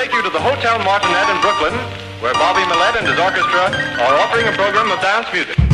take you to the Hotel Martinet in Brooklyn, where Bobby Millette and his orchestra are offering a program of dance music.